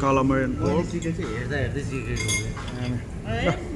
कलमर and